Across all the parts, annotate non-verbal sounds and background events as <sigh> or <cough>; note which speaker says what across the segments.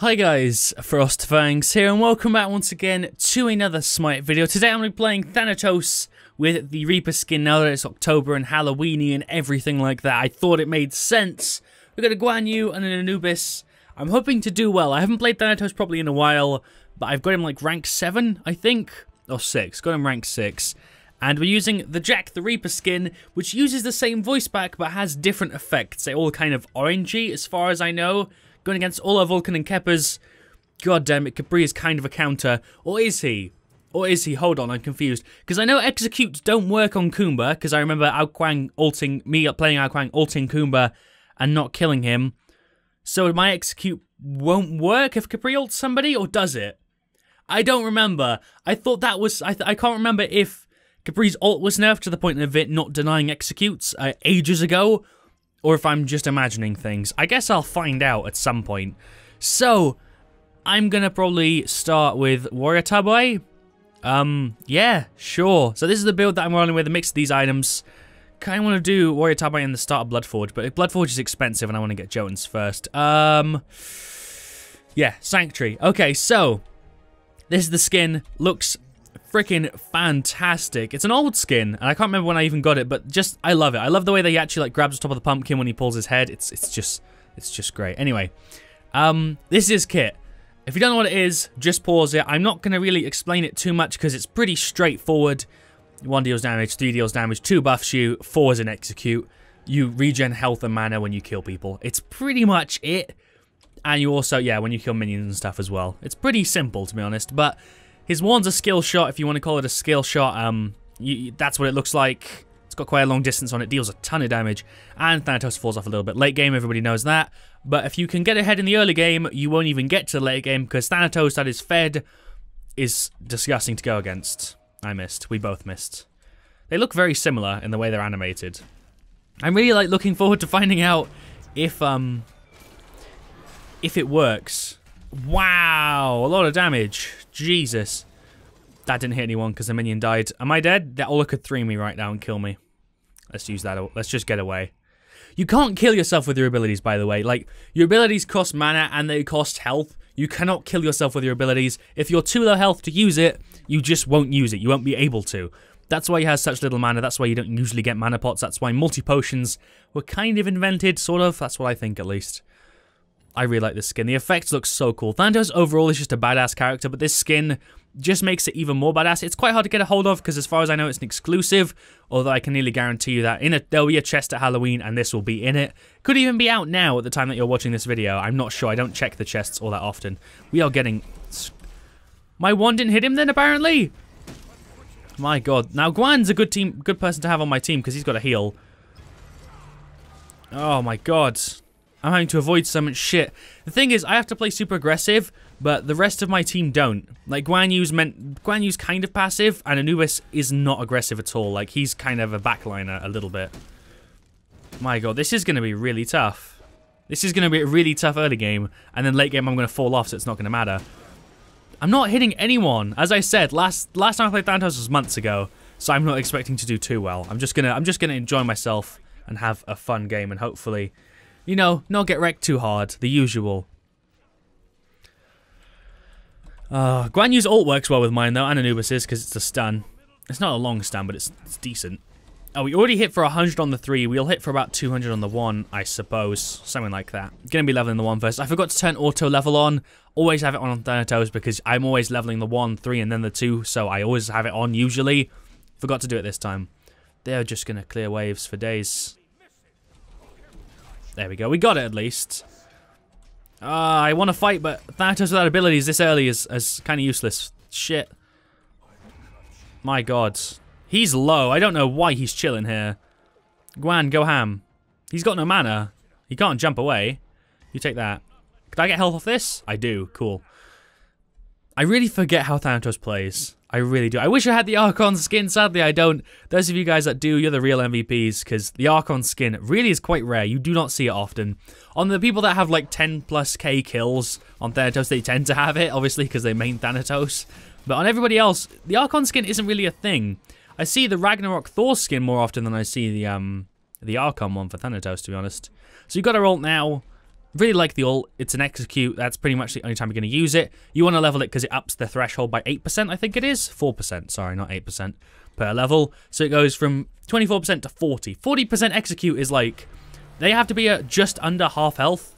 Speaker 1: Hi guys, Frostfangs here and welcome back once again to another Smite video. Today I'm going to be playing Thanatos with the Reaper skin now that it's October and Halloweeny and everything like that. I thought it made sense. We've got a Guan Yu and an Anubis. I'm hoping to do well. I haven't played Thanatos probably in a while, but I've got him like rank 7, I think, or 6. Got him rank 6. And we're using the Jack the Reaper skin, which uses the same voice back but has different effects. They're all kind of orangey as far as I know. Going against all our Vulcan and Keppers. God damn it, Khepri is kind of a counter. Or is he? Or is he? Hold on, I'm confused. Because I know executes don't work on Kumba, because I remember Ao Kuang ulting, me playing Ao Kuang ulting Kumba and not killing him. So my execute won't work if Khepri ults somebody, or does it? I don't remember. I thought that was... I, I can't remember if Khepri's ult was nerfed to the point of it not denying executes uh, ages ago, or if I'm just imagining things. I guess I'll find out at some point. So, I'm gonna probably start with Warrior. Um, yeah, sure. So this is the build that I'm running with, a mix of these items. Kinda wanna do Warrior Tabouret in the start of Bloodforge, but Bloodforge is expensive and I wanna get Jotuns first. Um, yeah, Sanctuary. Okay, so, this is the skin. Looks freaking fantastic. It's an old skin, and I can't remember when I even got it, but just I love it. I love the way that he actually like grabs the top of the pumpkin when he pulls his head. It's it's just it's just great. Anyway, um, this is kit. If you don't know what it is, just pause it. I'm not going to really explain it too much because it's pretty straightforward. One deals damage, three deals damage, two buffs you, four is an execute. You regen health and mana when you kill people. It's pretty much it. And you also, yeah, when you kill minions and stuff as well. It's pretty simple, to be honest, but his wand's a skill shot, if you want to call it a skill shot. Um, you, that's what it looks like. It's got quite a long distance on it, deals a ton of damage, and Thanatos falls off a little bit. Late game, everybody knows that. But if you can get ahead in the early game, you won't even get to the late game, because Thanatos that is fed is disgusting to go against. I missed. We both missed. They look very similar in the way they're animated. I'm really like looking forward to finding out if um if it works. Wow, a lot of damage. Jesus. That didn't hit anyone because the minion died. Am I dead? That all could three me right now and kill me. Let's use that. Let's just get away. You can't kill yourself with your abilities, by the way. Like, your abilities cost mana and they cost health. You cannot kill yourself with your abilities. If you're too low health to use it, you just won't use it. You won't be able to. That's why he has such little mana. That's why you don't usually get mana pots. That's why multi-potions were kind of invented, sort of. That's what I think, at least. I really like this skin. The effects look so cool. Thanatos overall is just a badass character, but this skin just makes it even more badass. It's quite hard to get a hold of because as far as I know, it's an exclusive, although I can nearly guarantee you that in a, there'll be a chest at Halloween and this will be in it. Could even be out now at the time that you're watching this video. I'm not sure. I don't check the chests all that often. We are getting... My wand didn't hit him then, apparently? My god. Now, Guan's a good team, good person to have on my team because he's got a heal. Oh my god. I'm having to avoid so much shit. The thing is, I have to play super aggressive, but the rest of my team don't. Like, Guan Yu's, meant, Guan Yu's kind of passive, and Anubis is not aggressive at all. Like, he's kind of a backliner a little bit. My god, this is going to be really tough. This is going to be a really tough early game, and then late game I'm going to fall off, so it's not going to matter. I'm not hitting anyone. As I said, last last time I played Thanatos was months ago, so I'm not expecting to do too well. I'm just gonna I'm just gonna enjoy myself and have a fun game, and hopefully you know, not get wrecked too hard. The usual. Uh, Guan Yu's ult works well with mine, though, and Anubis's, because it's a stun. It's not a long stun, but it's, it's decent. Oh, we already hit for 100 on the 3. We'll hit for about 200 on the 1, I suppose. Something like that. Gonna be leveling the 1 first. I forgot to turn auto level on. Always have it on on Thanatos because I'm always leveling the 1, 3, and then the 2, so I always have it on usually. Forgot to do it this time. They're just gonna clear waves for days. There we go. We got it at least. Uh, I want to fight, but Thanatos without abilities this early is, is kind of useless. Shit. My god. He's low. I don't know why he's chilling here. Guan, go ham. He's got no mana. He can't jump away. You take that. Could I get health off this? I do. Cool. I really forget how Thanatos plays. I really do. I wish I had the Archon skin. Sadly, I don't. Those of you guys that do, you're the real MVPs because the Archon skin really is quite rare. You do not see it often. On the people that have like 10 plus K kills on Thanatos, they tend to have it, obviously, because they main Thanatos. But on everybody else, the Archon skin isn't really a thing. I see the Ragnarok Thor skin more often than I see the um the Archon one for Thanatos, to be honest. So you've got to roll now. Really like the ult. It's an execute. That's pretty much the only time you're going to use it. You want to level it because it ups the threshold by 8%, I think it is. 4%, sorry, not 8% per level. So it goes from 24% to 40. 40% execute is like, they have to be at just under half health,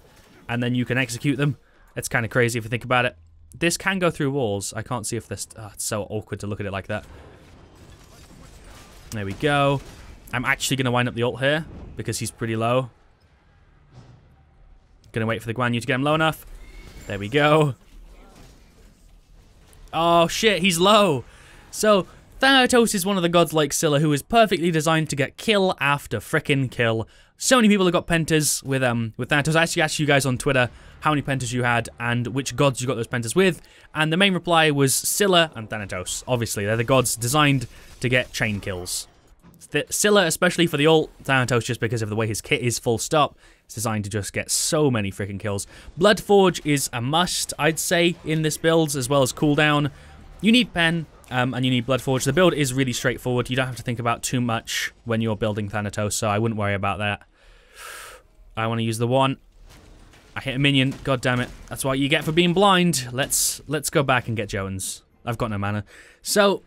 Speaker 1: and then you can execute them. It's kind of crazy if you think about it. This can go through walls. I can't see if this... Oh, it's so awkward to look at it like that. There we go. I'm actually going to wind up the ult here because he's pretty low. Gonna wait for the Guan Yu to get him low enough. There we go. Oh shit, he's low. So, Thanatos is one of the gods like Scylla who is perfectly designed to get kill after frickin' kill. So many people have got pentas with um with Thanatos. I actually asked you guys on Twitter how many pentas you had and which gods you got those pentas with, and the main reply was Scylla and Thanatos. Obviously, they're the gods designed to get chain kills. Scylla, especially for the ult, Thanatos just because of the way his kit is full stop, it's designed to just get so many freaking kills. Bloodforge is a must, I'd say, in this build, as well as cooldown. You need pen, um, and you need Bloodforge. The build is really straightforward. You don't have to think about too much when you're building Thanatos, so I wouldn't worry about that. I want to use the one. I hit a minion. God damn it. That's what you get for being blind. Let's let's go back and get Jotuns. I've got no mana. So,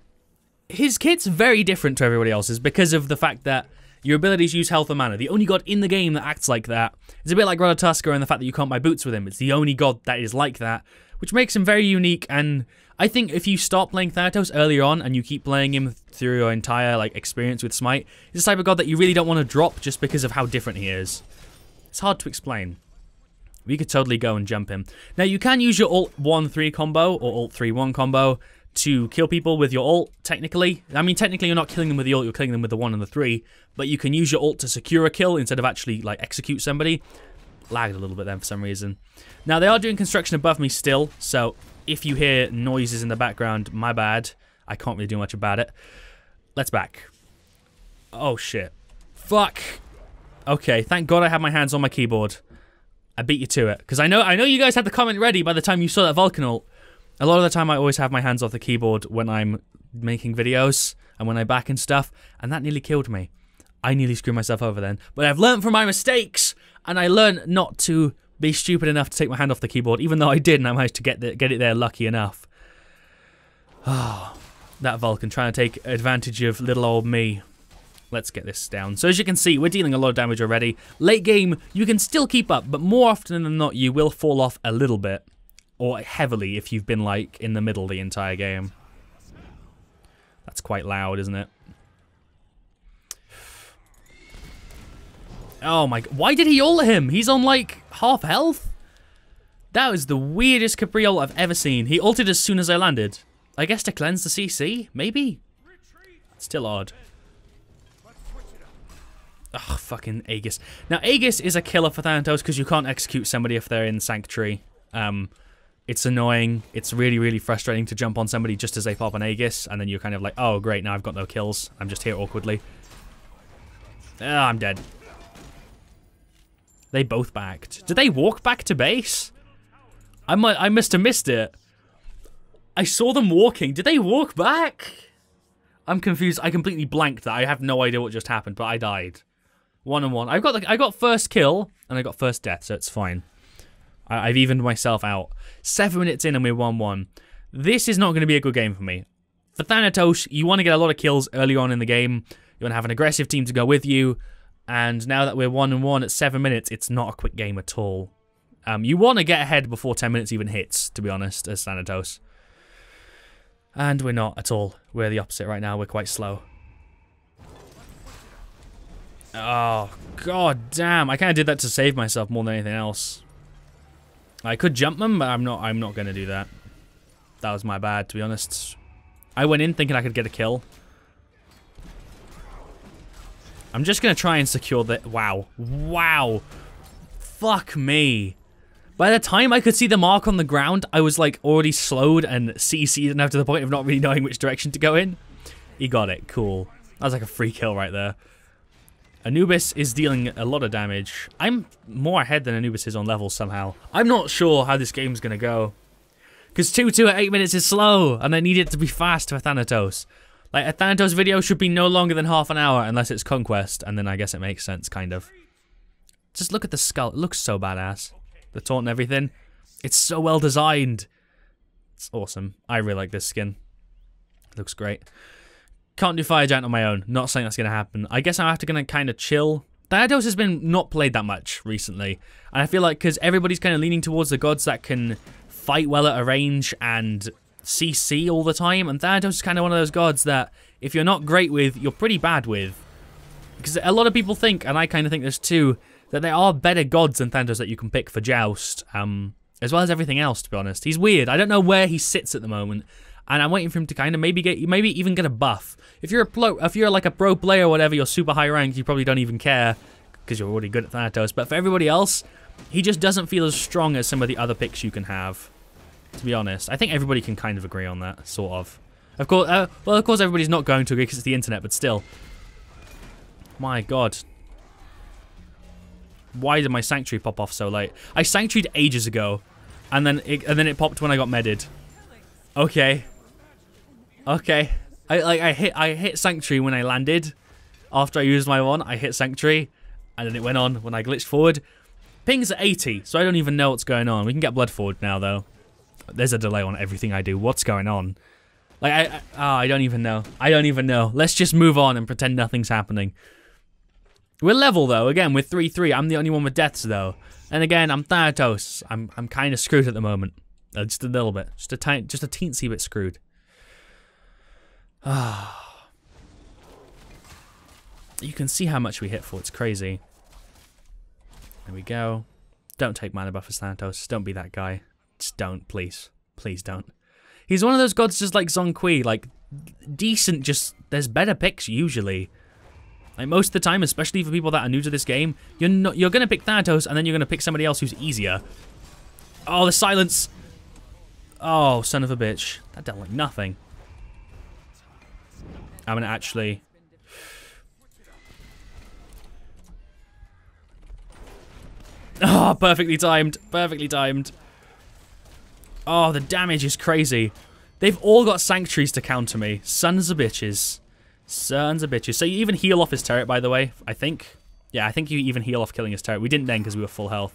Speaker 1: his kit's very different to everybody else's because of the fact that your abilities use health and mana. The only god in the game that acts like that. It's a bit like Ratatoskr and the fact that you can't buy boots with him. It's the only god that is like that, which makes him very unique. And I think if you stop playing Thanatos earlier on and you keep playing him through your entire like experience with Smite, he's the type of god that you really don't want to drop just because of how different he is. It's hard to explain. We could totally go and jump him. Now, you can use your ult 1-3 combo or ult 3-1 combo to kill people with your ult, technically. I mean, technically you're not killing them with the ult, you're killing them with the 1 and the 3, but you can use your ult to secure a kill instead of actually, like, execute somebody. Lagged a little bit then for some reason. Now, they are doing construction above me still, so if you hear noises in the background, my bad. I can't really do much about it. Let's back. Oh, shit. Fuck. Okay, thank God I have my hands on my keyboard. I beat you to it. Because I know I know you guys had the comment ready by the time you saw that Vulcan ult. A lot of the time I always have my hands off the keyboard when I'm making videos and when I back and stuff, and that nearly killed me. I nearly screwed myself over then. But I've learned from my mistakes, and I learned not to be stupid enough to take my hand off the keyboard, even though I did and I managed to get, the, get it there lucky enough. Oh, <sighs> that Vulcan trying to take advantage of little old me. Let's get this down. So as you can see, we're dealing a lot of damage already. Late game, you can still keep up, but more often than not, you will fall off a little bit. Or heavily if you've been, like, in the middle the entire game. That's quite loud, isn't it? Oh my... Why did he ult him? He's on, like, half health? That was the weirdest Khepri ult I've ever seen. He ulted as soon as I landed. I guess to cleanse the CC? Maybe? Still odd. Ugh, fucking Aegis. Now, Aegis is a killer for Thanatos because you can't execute somebody if they're in Sanctuary. Um, it's annoying. It's really, really frustrating to jump on somebody just as they pop an Aegis, and then you're kind of like, oh, great, now I've got no kills. I'm just here awkwardly. Oh, I'm dead. They both backed. Did they walk back to base? I might, I must have missed it. I saw them walking. Did they walk back? I'm confused. I completely blanked that. I have no idea what just happened, but I died. One and one. I've got the, I got first kill and I got first death, so it's fine. I, have evened myself out. Seven minutes in and we're one one. This is not going to be a good game for me. For Thanatos, you want to get a lot of kills early on in the game. You want to have an aggressive team to go with you. And now that we're one and one at seven minutes, it's not a quick game at all. Um, you want to get ahead before 10 minutes even hits, to be honest, as Thanatos. And we're not at all. We're the opposite right now. We're quite slow. Oh, god damn. I kind of did that to save myself more than anything else. I could jump them, but I'm not I'm not going to do that. That was my bad, to be honest. I went in thinking I could get a kill. I'm just going to try and secure the... Wow. Wow. Fuck me. By the time I could see the mark on the ground, I was like already slowed and CC'd enough to the point of not really knowing which direction to go in. He got it. Cool. That was like a free kill right there. Anubis is dealing a lot of damage. I'm more ahead than Anubis is on levels somehow. I'm not sure how this game's going to go. Because 2-2 at 8 minutes is slow, and I need it to be fast for Thanatos. Like, a Thanatos video should be no longer than half an hour, unless it's Conquest, and then I guess it makes sense, kind of. Just look at the skull. It looks so badass. the taunt and everything. It's so well designed. It's awesome. I really like this skin. Looks great. Can't do Fire Giant on my own. Not saying that's going to happen. I guess I'm to going to kind of chill. Thanatos has been not played that much recently. And I feel like because everybody's kind of leaning towards the gods that can fight well at a range and CC all the time. And Thanatos is kind of one of those gods that if you're not great with, you're pretty bad with. Because a lot of people think, and I kind of think this too, that there are better gods than Thanatos that you can pick for Joust. Um, as well as everything else, to be honest. He's weird. I don't know where he sits at the moment and I'm waiting for him to kind of maybe get, maybe even get a buff. If you're a pro, if you're like a pro player or whatever, you're super high ranked, you probably don't even care because you're already good at Thanatos. But for everybody else, he just doesn't feel as strong as some of the other picks you can have. To be honest, I think everybody can kind of agree on that, sort of. Of course, uh, well, of course, everybody's not going to agree because it's the internet, but still. My God. Why did my sanctuary pop off so late? I sanctuaried ages ago, and then it, and then it popped when I got medded. Okay. Okay. I like I hit I hit sanctuary when I landed. After I used my one, I hit sanctuary, and then it went on when I glitched forward. Ping's at 80, so I don't even know what's going on. We can get Bloodforge now though. There's a delay on everything I do. What's going on? Like I, I oh, I don't even know. I don't even know. Let's just move on and pretend nothing's happening. We're level though. Again, we're 3-3. I'm the only one with deaths though. And again, I'm Thanatos. I'm I'm kind of screwed at the moment. Uh, just a little bit. Just a tiny, just a teensy bit screwed. Ah. <sighs> you can see how much we hit for. It's crazy. There we go. Don't take mana buff for Thanatos. Don't be that guy. Just don't, please. Please don't. He's one of those gods just like Zhong Kui. Like, decent, just... There's better picks, usually. Like, most of the time, especially for people that are new to this game, you're not, you're to pick Thanatos, and then you're to pick somebody else who's easier. Oh, the silence! Oh, son of a bitch. That dealt like nothing. I'm gonna actually... Oh, <laughs> perfectly timed. Perfectly timed. Oh, the damage is crazy. They've all got sanctuaries to counter me. Sons of bitches. Sons of bitches. So you even heal off his turret, by the way, I think. Yeah, I think you even heal off killing his turret. We didn't then because we were full health.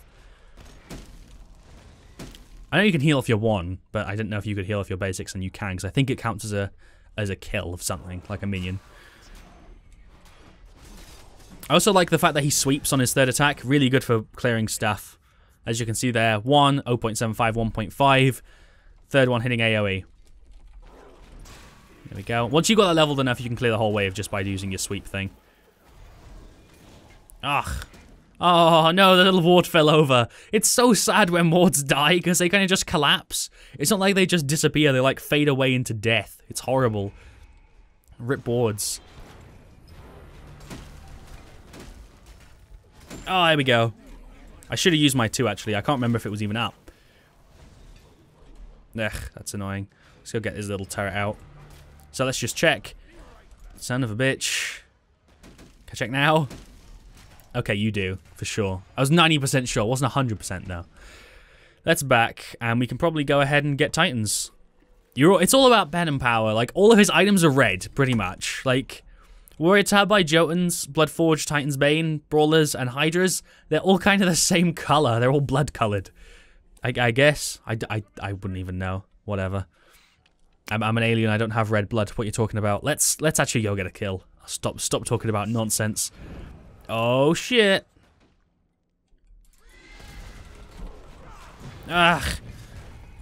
Speaker 1: I know you can heal off your one, but I didn't know if you could heal off your basics, and you can, because I think it counts as a as a kill of something, like a minion. I also like the fact that he sweeps on his third attack. Really good for clearing stuff. As you can see there, 1, 0.75, 1.5. Third one hitting AoE. There we go. Once you've got that leveled enough, you can clear the whole wave just by using your sweep thing. Ugh. Oh no, the little ward fell over. It's so sad when wards die because they kind of just collapse. It's not like they just disappear, they like fade away into death. It's horrible. Rip boards. Oh, there we go. I should have used my two actually. I can't remember if it was even up. Ugh, that's annoying. Let's go get this little turret out. So let's just check. Son of a bitch. Can I check now? Okay, you do, for sure. I was 90% sure, wasn't 100% though. That's back, and we can probably go ahead and get Titans. You're, it's all about pen and power. Like, all of his items are red, pretty much. Like, Warrior Tabi Jotuns, Bloodforge, Titan's Bane, Brawlers, and Hydras, they're all kind of the same color. They're all blood-colored. I, I, guess. I, I, I wouldn't even know. Whatever. I'm, I'm an alien. I don't have red blood. What are you talking about? Let's let's actually go get a kill. Stop stop talking about nonsense. Oh, shit. Ugh.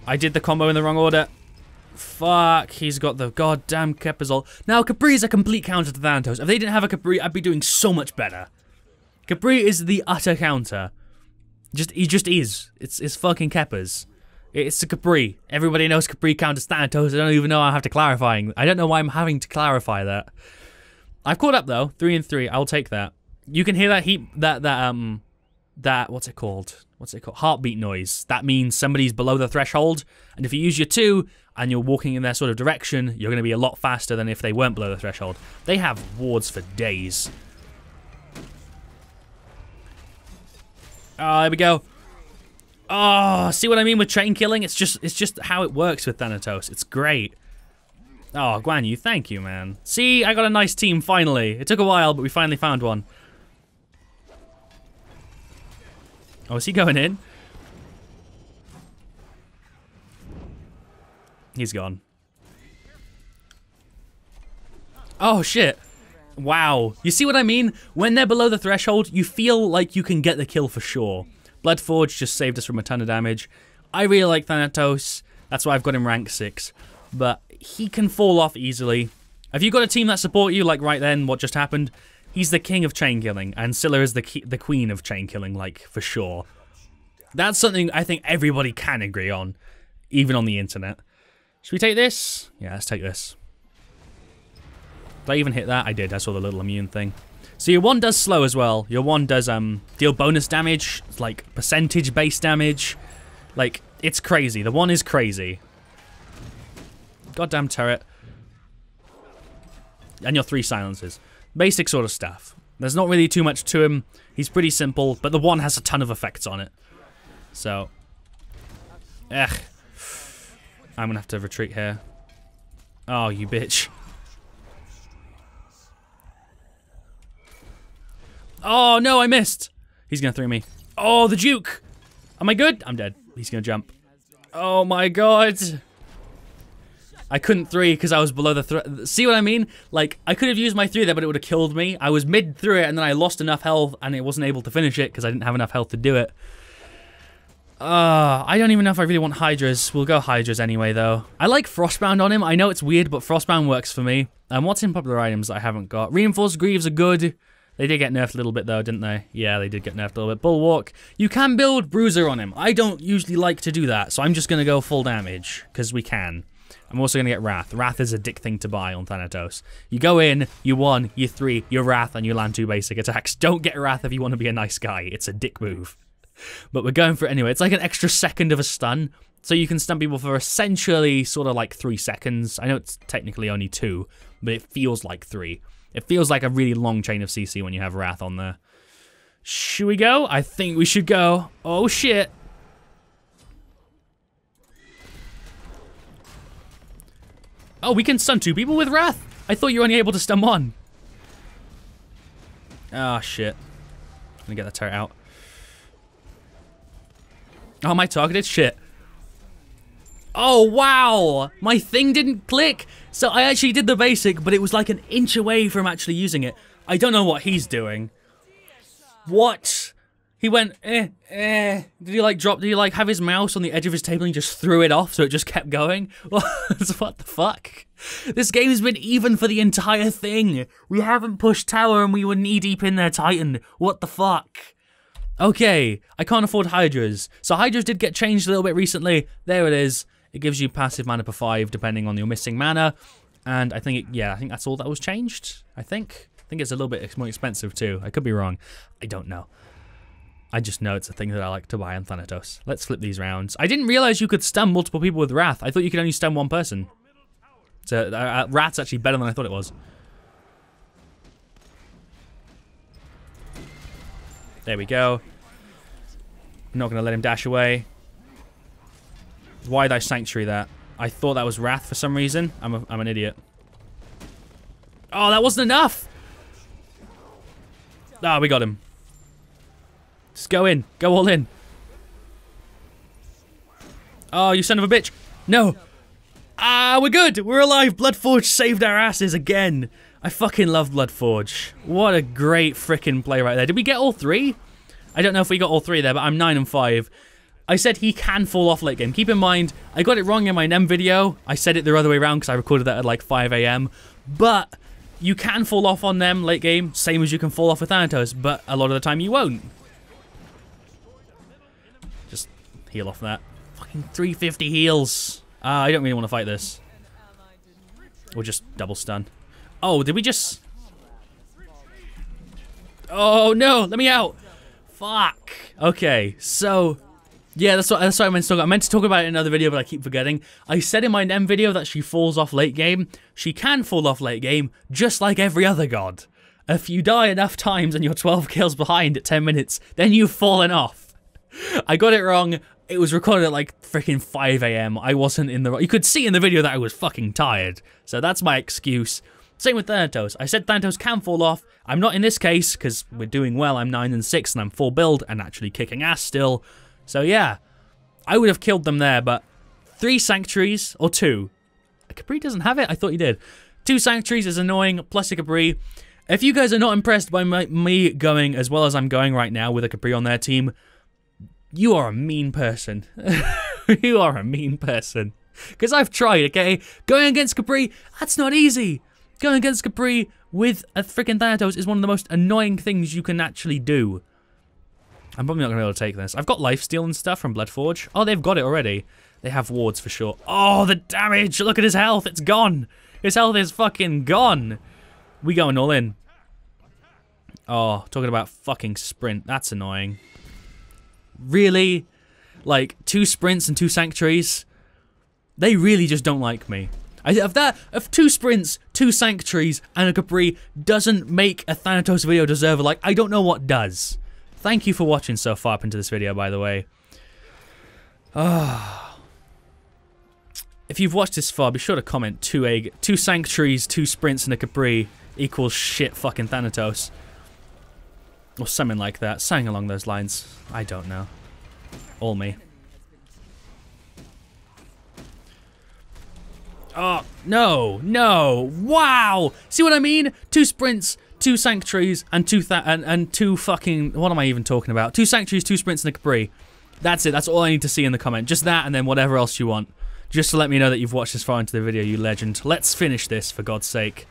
Speaker 1: I did the combo in the wrong order. Fuck, he's got the goddamn Kepazol. Now, Khepri is a complete counter to Thanatos. If they didn't have a Khepri, I'd be doing so much better. Khepri is the utter counter. Just He just is. It's, it's fucking Keppers. It's a Khepri. Everybody knows Khepri counters Thanatos. I don't even know I have to clarifying. I don't know why I'm having to clarify that. I've caught up, though. Three and three. I'll take that you can hear that heat that that um that what's it called? What's it called? Heartbeat noise. That means somebody's below the threshold. And if you use your two and you're walking in their sort of direction, you're going to be a lot faster than if they weren't below the threshold. They have wards for days. Ah, oh, there we go. Oh, see what I mean with chain killing? It's just it's just how it works with Thanatos. It's great. Oh, Guan Yu, thank you, man. See, I got a nice team finally. It took a while, but we finally found one. Oh, is he going in? He's gone. Oh, shit. Wow. You see what I mean? When they're below the threshold, you feel like you can get the kill for sure. Bloodforge just saved us from a ton of damage. I really like Thanatos. That's why I've got him rank 6. But he can fall off easily. Have you got a team that support you, like right then, what just happened? He's the king of chain killing, and Scylla is the the queen of chain killing, like, for sure. That's something I think everybody can agree on, even on the internet. Should we take this? Yeah, let's take this. Did I even hit that? I did. I saw the little immune thing. So your one does slow as well. Your one does um deal bonus damage, like percentage based damage. Like, it's crazy. The one is crazy. Goddamn turret. And your three silences. Basic sort of stuff. There's not really too much to him. He's pretty simple, but the one has a ton of effects on it. So, ugh. I'm gonna have to retreat here. Oh, you bitch. Oh, no, I missed. He's gonna throw me. Oh, the Duke. Am I good? I'm dead. He's gonna jump. Oh my god. I couldn't three because I was below the threat. See what I mean? Like, I could have used my three there, but it would have killed me. I was mid through it, and then I lost enough health, and it wasn't able to finish it because I didn't have enough health to do it. Uh, I don't even know if I really want Hydras. We'll go Hydras anyway, though. I like Frostbound on him. I know it's weird, but Frostbound works for me. And um, what's in popular items that I haven't got? Reinforced Greaves are good. They did get nerfed a little bit, though, didn't they? Yeah, they did get nerfed a little bit. Bulwark. You can build Bruiser on him. I don't usually like to do that, so I'm just going to go full damage, because we can. I'm also going to get Wrath. Wrath is a dick thing to buy on Thanatos. You go in, you one, you three, you Wrath, and you land two basic attacks. <laughs> Don't get Wrath if you want to be a nice guy. It's a dick move. But we're going for it anyway. It's like an extra second of a stun. So you can stun people for essentially sort of like three seconds. I know it's technically only two, but it feels like three. It feels like a really long chain of CC when you have Wrath on there. Should we go? I think we should go. Oh shit. Oh, we can stun two people with Wrath? I thought you were only able to stun one. Ah, oh, shit. I'm gonna get that turret out. Oh, my targeted? Shit. Oh, wow! My thing didn't click! So I actually did the basic, but it was like an inch away from actually using it. I don't know what he's doing. What? He went, eh, eh. Did he like drop, did he like have his mouse on the edge of his table and just threw it off so it just kept going? <laughs> what the fuck? This game has been even for the entire thing. We haven't pushed tower and we were knee deep in their Titan. What the fuck? Okay, I can't afford Hydras. So Hydras did get changed a little bit recently. There it is. It gives you passive mana per 5 depending on your missing mana. And I think, it, yeah, I think that's all that was changed, I think. I think it's a little bit more expensive too. I could be wrong. I don't know. I just know it's a thing that I like to buy on Thanatos. Let's flip these rounds. I didn't realize you could stun multiple people with Wrath. I thought you could only stun one person. So uh, uh Wrath's actually better than I thought it was. There we go. I'm not going to let him dash away. Why I Sanctuary that? I thought that was Wrath for some reason. I'm, a, I'm an idiot. Oh, that wasn't enough! Ah, oh, we got him. Just go in. Go all in. Oh, you son of a bitch. No. Ah, we're good. We're alive. Bloodforge saved our asses again. I fucking love Bloodforge. What a great freaking play right there. Did we get all three? I don't know if we got all three there, but I'm 9 and 5. I said he can fall off late game. Keep in mind, I got it wrong in my NEM video. I said it the other way around because I recorded that at like 5 a.m. But you can fall off on them late game, same as you can fall off with Thanatos, but a lot of the time you won't. Heal off that. Fucking 350 heals. Uh, I don't really want to fight this. Or just double stun. Oh, did we just... Oh, no. Let me out. Fuck. Okay, so... Yeah, that's what, that's what I meant to talk about. I meant to talk about it in another video, but I keep forgetting. I said in my NEM video that she falls off late game. She can fall off late game, just like every other god. If you die enough times and you're 12 kills behind at 10 minutes, then you've fallen off. <laughs> I got it wrong. It was recorded at like freaking 5 a.m. I wasn't in the... You could see in the video that I was fucking tired. So that's my excuse. Same with Thanatos. I said Thanatos can fall off. I'm not in this case, because we're doing well. I'm 9 and 6, and I'm full build, and actually kicking ass still. So yeah, I would have killed them there, but three Sanctuaries, or two. Khepri doesn't have it? I thought he did. Two Sanctuaries is annoying, plus a Khepri. If you guys are not impressed by my, me going as well as I'm going right now with a Khepri on their team, you are a mean person. <laughs> you are a mean person. Because I've tried, okay? Going against Khepri, that's not easy. Going against Khepri with a freaking Thanatos is one of the most annoying things you can actually do. I'm probably not going to be able to take this. I've got lifesteal and stuff from Bloodforge. Oh, they've got it already. They have wards for sure. Oh, the damage! Look at his health. It's gone. His health is fucking gone. We going all in. Oh, talking about fucking sprint. That's annoying. Really? Like, two sprints and two sanctuaries? They really just don't like me. I, If that, if two sprints, two sanctuaries, and a Khepri doesn't make a Thanatos video deserve like, I don't know what does. Thank you for watching so far up into this video, by the way. Ah. If you've watched this far, be sure to comment two egg, two sanctuaries, two sprints, and a Khepri equals shit fucking Thanatos. Or something like that. Something along those lines. I don't know. All me. Oh, no, no, wow! See what I mean? Two sprints, two sanctuaries, and two and, and two fucking, what am I even talking about? Two sanctuaries, two sprints, and a Khepri. That's it, that's all I need to see in the comment. Just that, and then whatever else you want. Just to let me know that you've watched this far into the video, you legend. Let's finish this, for God's sake.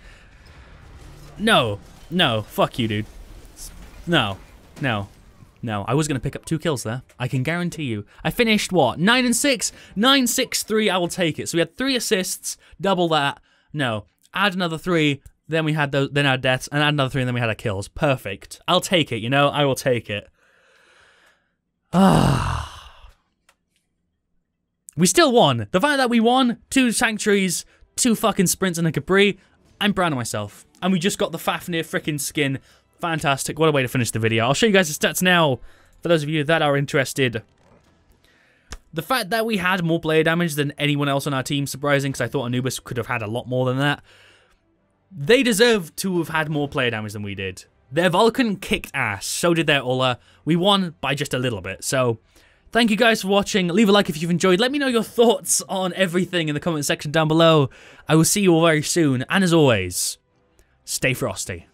Speaker 1: No, no, fuck you, dude. No, no. No, I was going to pick up two kills there. I can guarantee you. I finished, what, 9 and 6? 9, 6, 3, I will take it. So we had three assists, double that. No, add another three, then we had those, then our deaths, and add another three, and then we had our kills. Perfect. I'll take it, you know? I will take it. Ah. <sighs> we still won. The fact that we won, two sanctuaries, two fucking sprints, and a Khepri, I'm proud of myself. And we just got the Fafnir freaking skin Fantastic. What a way to finish the video. I'll show you guys the stats now for those of you that are interested. The fact that we had more player damage than anyone else on our team, surprising, because I thought Anubis could have had a lot more than that. They deserve to have had more player damage than we did. Their Vulcan kicked ass, so did their Ullr. We won by just a little bit, so thank you guys for watching. Leave a like if you've enjoyed. Let me know your thoughts on everything in the comment section down below. I will see you all very soon, and as always, stay frosty.